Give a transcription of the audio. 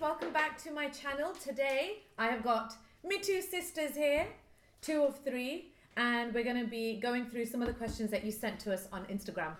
welcome back to my channel. Today I have got me two sisters here, two of three, and we're going to be going through some of the questions that you sent to us on Instagram.